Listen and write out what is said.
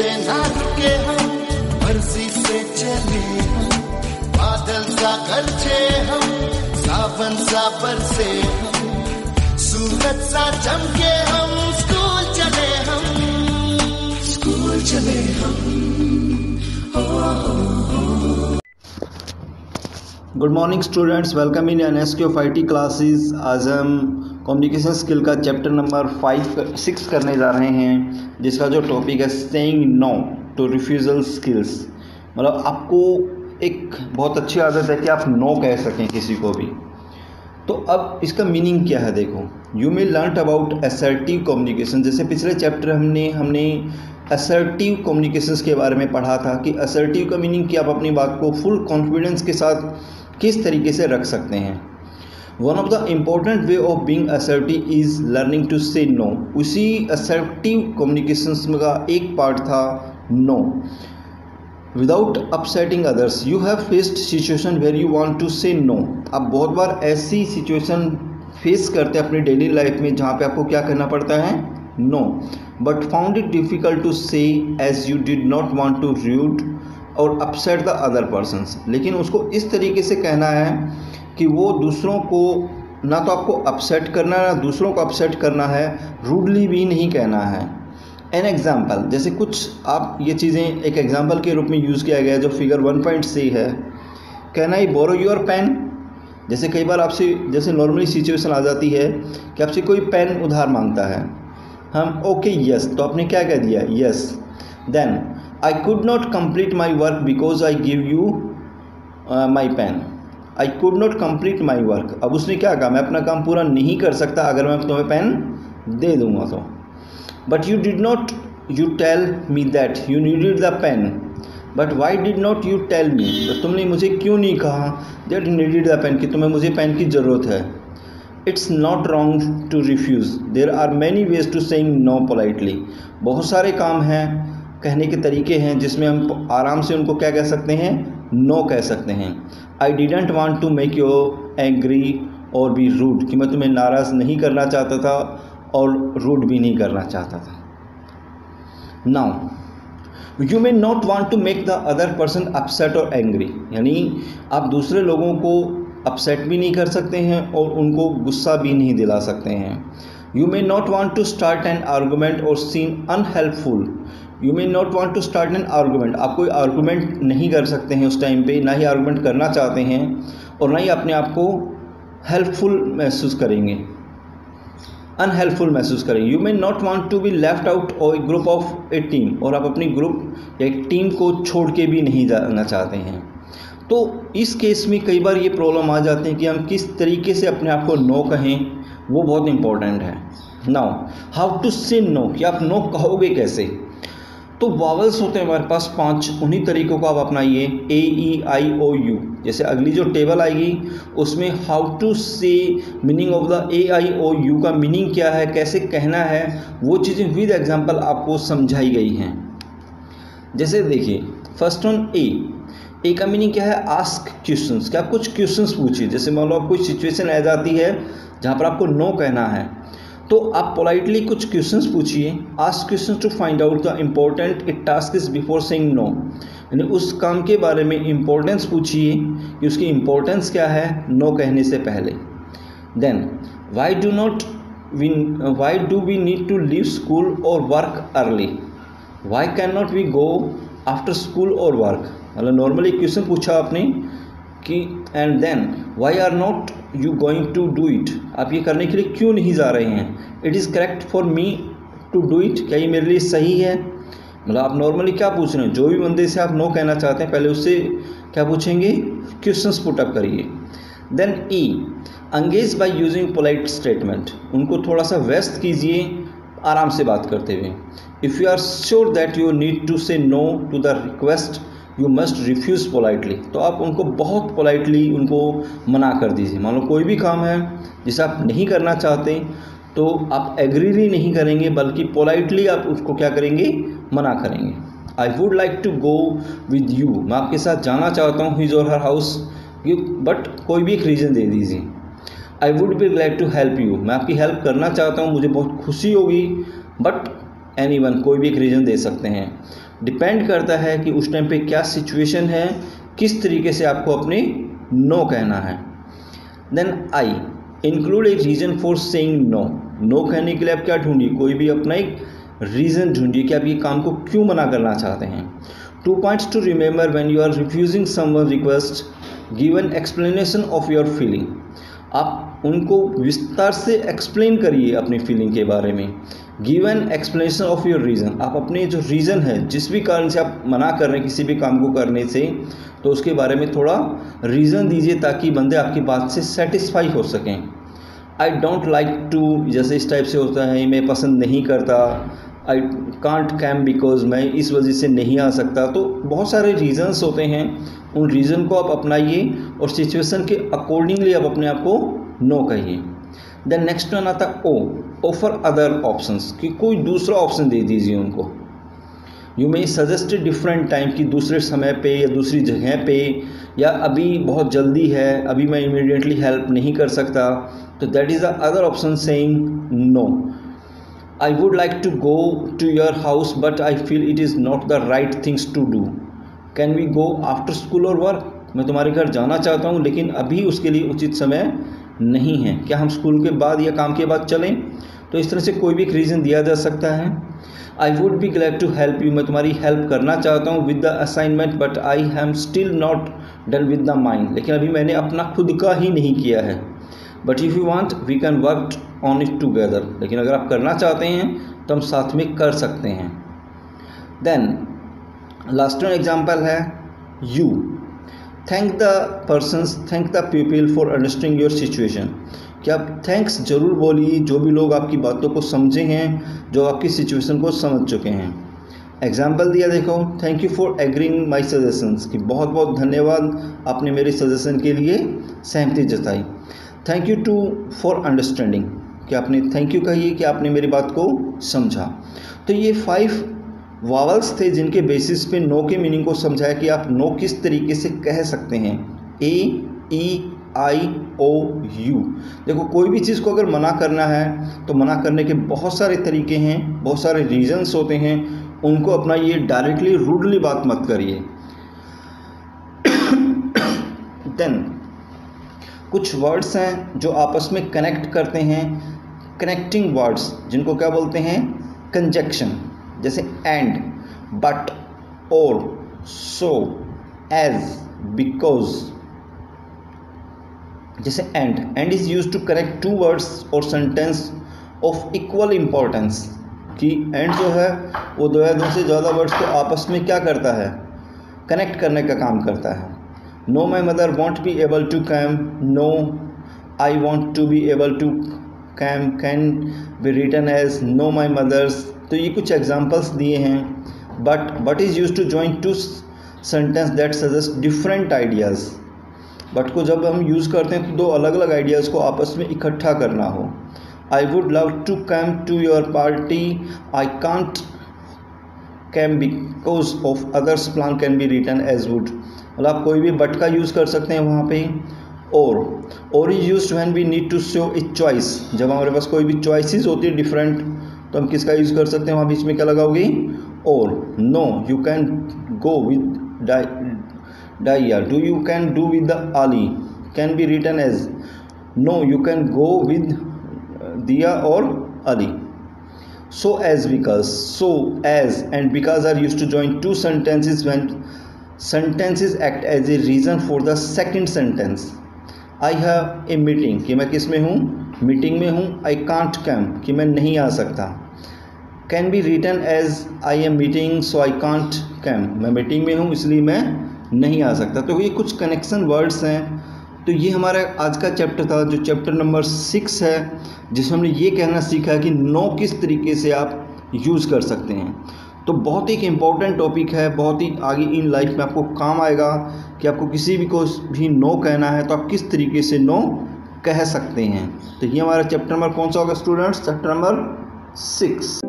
से ना हम मर्ज़ी से चले हम। बादल सा गरजे हम, सावन सा बरसे हम। सूरज सा चमके हम, स्कूल चले हम। स्कूल चले हम। Good morning students welcome in N S K of I T classes आज हम कम्युनिकेशन स्किल का चैप्टर नंबर फाइव सिक्स करने जा रहे हैं, जिसका जो टॉपिक है saying no to refusal skills मतलब आपको एक बहुत अच्छी आदत है कि आप नो कह सकें किसी को भी। तो अब इसका मीनिंग क्या है देखो। You may learn about assertive communication जैसे पिछले चैप्टर हमने हमने असर्टिव कम्युनिकेशंस के बारे में पढ़ा था कि असर्टिव का मीनिंग कि आप अपनी बात को फुल कॉन्फिडेंस के साथ किस तरीके से रख सकते हैं? One of the important way of being assertive is learning to say no उसी असर्टिव कम्युनिकेशन का एक पार्ट था no without upsetting others you have faced situation where you want to say no आप बहुत बार ऐसी सिचुएशन फेस करते हैं अपनी डेली लाइफ में जहाँ पे आपको क्या करना पड़ता है? No but found it difficult to say as you did not want to rude और अपसेट द अदर पर्सनस लेकिन उसको इस तरीके से कहना है कि वो दूसरों को ना तो आपको अपसेट करना है, ना दूसरों को अपसेट करना है रूडली भी नहीं कहना है। एन एग्ज़ाम्पल जैसे कुछ आप ये चीज़ें एक एग्ज़ाम्पल के रूप में यूज़ किया गया है, जो फिगर वन पॉइंट सी है। Can I borrow your pen जैसे कई बार आपसे, जैसे नॉर्मली सिचुएशन आ जाती है कि आपसे कोई पेन उधार माँगता है। हम ओके यस तो आपने क्या कह दिया? Yes then I could not complete my work because I give you my pen I could not complete my work अब उसने क्या कहा? मैं अपना काम पूरा नहीं कर सकता अगर मैं तुम्हें पेन दे दूँगा तो। But you did not you tell me that you needed the pen but why did not you tell me तो तुमने मुझे क्यों नहीं कहा दैट नीडिड द पेन कि तुम्हें मुझे पेन की ज़रूरत है? It's not wrong to refuse there are many ways to saying no politely बहुत सारे काम हैं कहने के तरीके हैं जिसमें हम आराम से उनको क्या कह सकते हैं? नो no कह सकते हैं। I didn't want to make you angry और बी रूड कि मैं तुम्हें नाराज़ नहीं करना चाहता था और रूड भी नहीं करना चाहता था। Now you may not want to make the other person upset और एंग्री यानी आप दूसरे लोगों को अपसेट भी नहीं कर सकते हैं और उनको गुस्सा भी नहीं दिला सकते हैं। You may not want to start an argument और seem unhelpful you may not want to start an argument आप कोई आर्गूमेंट नहीं कर सकते हैं उस टाइम पे, ना ही आर्गूमेंट करना चाहते हैं और ना ही अपने आप को हेल्पफुल महसूस करेंगे। अनहेल्पफुल महसूस करेंगे। You may not want to be left out और ग्रुप ऑफ़ ए टीम और आप अपनी ग्रुप या एक टीम को छोड़ के भी नहीं जाना चाहते हैं। तो इस केस में कई बार ये प्रॉब्लम आ जाते हैं कि हम किस तरीके से अपने आप को नो कहें, वो बहुत इंपॉर्टेंट है। Now how to say no कि आप नो कहोगे कैसे? तो वावल्स होते हैं हमारे पास पाँच, उन्हीं तरीकों को आप अपनाइए ए ई आई ओ यू जैसे अगली जो टेबल आएगी, उसमें how to say meaning of the A I O U का मीनिंग क्या है, कैसे कहना है, वो चीज़ें विद एग्जांपल आपको समझाई गई हैं। जैसे देखिए फ़र्स्ट वन ए ए का मीनिंग क्या है? आस्क क्वेश्चंस क्या कुछ क्वेश्चंस पूछिए? जैसे मान लो आप कोई सिचुएशन आ जाती है, जहाँ पर आपको नो कहना है। तो आप पोलाइटली कुछ क्वेश्चंस पूछिए ask question to find out the important it task is before saying no यानी उस काम के बारे में इम्पोर्टेंस पूछिए कि उसकी इम्पोर्टेंस क्या है नो कहने से पहले। Then why do not we why do we need to leave school और work early why can not we go after school और वर्क मतलब नॉर्मली क्वेश्चन पूछा आपने कि and then why are not you going to do it आप ये करने के लिए क्यों नहीं जा रहे हैं? It is correct for me to do it क्या ये मेरे लिए सही है? मतलब आप नॉर्मली क्या पूछ रहे हैं? जो भी बंदे से आप नो कहना चाहते हैं, पहले उससे क्या पूछेंगे? क्वेश्चंस पुटअप करिए। Then engage by using polite statement उनको थोड़ा सा व्यस्त कीजिए, आराम से बात करते हुए। If you are sure that you need to say no to the request you must refuse politely तो आप उनको बहुत पोलाइटली उनको मना कर दीजिए। मान लो कोई भी काम है, जिसे आप नहीं करना चाहते तो आप एग्री नहीं करेंगे, बल्कि पोलाइटली आप उसको क्या करेंगे? मना करेंगे। I would like to go with you मैं आपके साथ जाना चाहता हूँ हिज और हर हाउस यू बट कोई भी एक रीज़न दे दीजिए। I would be glad to help you मैं आपकी हेल्प करना चाहता हूँ, मुझे बहुत खुशी होगी बट एनी वन कोई भी एक रीज़न दे सकते हैं। डिपेंड करता है कि उस टाइम पे क्या सिचुएशन है, किस तरीके से आपको अपने नो कहना है। Then I include a reason for saying no no कहने के लिए आप क्या ढूंढिए? कोई भी अपना एक रीज़न ढूंढिए कि आप ये काम को क्यों मना करना चाहते हैं। Two points to remember when you are refusing someone request given explanation of your feeling आप उनको विस्तार से एक्सप्लेन करिए अपनी फीलिंग के बारे में। Given explanation of your reason आप अपने जो रीज़न है, जिस भी कारण से आप मना कर रहे हैं किसी भी काम को करने से तो उसके बारे में थोड़ा रीज़न दीजिए ताकि बंदे आपकी बात से सेटिस्फाई हो सकें। आई डोंट लाइक टू जैसे इस टाइप से होता है, मैं पसंद नहीं करता आई कांट कैम बिकॉज़ मैं इस वजह से नहीं आ सकता। तो बहुत सारे रीज़न्स होते हैं, उन रीज़न को आप अपनाइए और सिचुएशन के अकॉर्डिंगली आप अपने आप को नो कहिए। देन नेक्स्ट वन आता ओ ऑफ़र अदर ऑप्शंस कि कोई दूसरा ऑप्शन दे दीजिए उनको। You may suggest different time कि दूसरे समय पे या दूसरी जगह पे, या अभी बहुत जल्दी है, अभी मैं इमीडिएटली हेल्प नहीं कर सकता तो that is the other option saying no I would like to go to your house but I feel it is not the right things to do can we go after school और work मैं तुम्हारे घर जाना चाहता हूँ, लेकिन अभी उसके लिए उचित समय नहीं है। क्या हम स्कूल के बाद या काम के बाद चलें? तो इस तरह से कोई भी एक रीज़न दिया जा सकता है। I would be glad to help you मैं तुम्हारी हेल्प करना चाहता हूँ with the assignment but I am still not done with the mind लेकिन अभी मैंने अपना खुद का ही नहीं किया है। But if you want we can work on it together लेकिन अगर आप करना चाहते हैं तो हम साथ में कर सकते हैं। देन लास्ट एग्ज़ाम्पल है you thank the persons thank the people for understanding your situation कि आप थैंक्स ज़रूर बोलिए, जो भी लोग आपकी बातों को समझे हैं, जो आपकी सिचुएशन को समझ चुके हैं। एग्ज़ाम्पल दिया देखो thank you for agreeing my suggestions कि बहुत बहुत धन्यवाद आपने मेरे सजेशन के लिए सहमति जताई। Thank you to for understanding कि आपने थैंक यू कहिए कि आपने मेरी बात को समझा। तो ये फाइव वावल्स थे जिनके बेसिस पे नो के मीनिंग को समझाया कि आप नो किस तरीके से कह सकते हैं। ए ई आई ओ यू देखो, कोई भी चीज़ को अगर मना करना है तो मना करने के बहुत सारे तरीके हैं, बहुत सारे रीजंस होते हैं। उनको अपना ये डायरेक्टली रूडली बात मत करिए। देन कुछ वर्ड्स हैं जो आपस में कनेक्ट करते हैं। कनेक्टिंग वर्ड्स जिनको क्या बोलते हैं? कंजक्शन जैसे एंड बट और सो एज बिकॉज़ जैसे and and is used to connect two words और सेंटेंस ऑफ़ इक्वल इम्पोर्टेंस कि एंड जो है, वो दो या दो से ज़्यादा वर्ड्स को आपस में क्या करता है? कनेक्ट करने का काम करता है. No my mother won't be able to come no I want to be able to come can be written as no my mother's तो ये कुछ एग्जाम्पल्स दिए हैं but but is used to join two sentence that suggest different ideas but को जब हम use करते हैं तो दो अलग अलग आइडियाज़ को आपस में इकट्ठा करना हो। I would love to come to your party I can't come because of others plan can be written as would मतलब आप कोई भी बट का यूज़ कर सकते हैं वहाँ पे। और or is used when we need to show a choice जब हमारे पास कोई भी चॉइसेस होती है डिफरेंट तो हम किसका यूज़ कर सकते हैं? वहाँ बीच में क्या लगाओगे? और no you can go with Diya do you can do with the Ali can be written as no you can go with Diya or Ali so, as because, so as, and because are used to join two sentences when, sentences act as a reason for the second sentence. I have a meeting कि मैं किसमें हूँ? Meeting में हूँ. आई can't cam कि मैं नहीं आ सकता. Can be written as I am meeting so I can't come मैं मीटिंग में हूँ, इसलिए मैं नहीं आ सकता। तो ये कुछ कनेक्शन वर्ड्स हैं। तो ये हमारा आज का चैप्टर था, जो चैप्टर नंबर सिक्स है, जिसमें हमने ये कहना सीखा कि नो किस तरीके से आप यूज़ कर सकते हैं। तो बहुत ही एक इंपॉर्टेंट टॉपिक है, बहुत ही आगे इन लाइफ में आपको काम आएगा कि आपको किसी भी को भी नो कहना है तो आप किस तरीके से नो कह सकते हैं। तो ये हमारा चैप्टर नंबर कौन सा होगा स्टूडेंट्स चैप्टर नंबर सिक्स